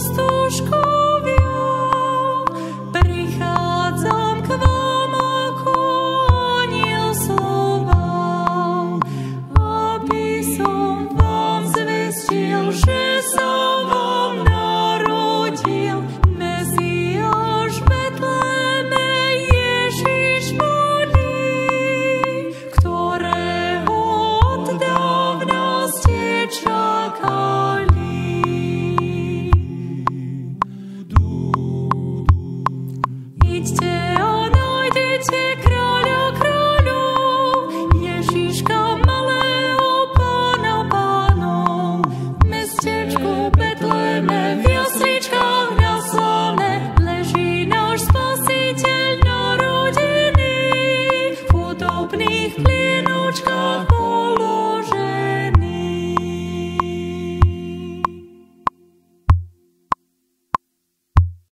just the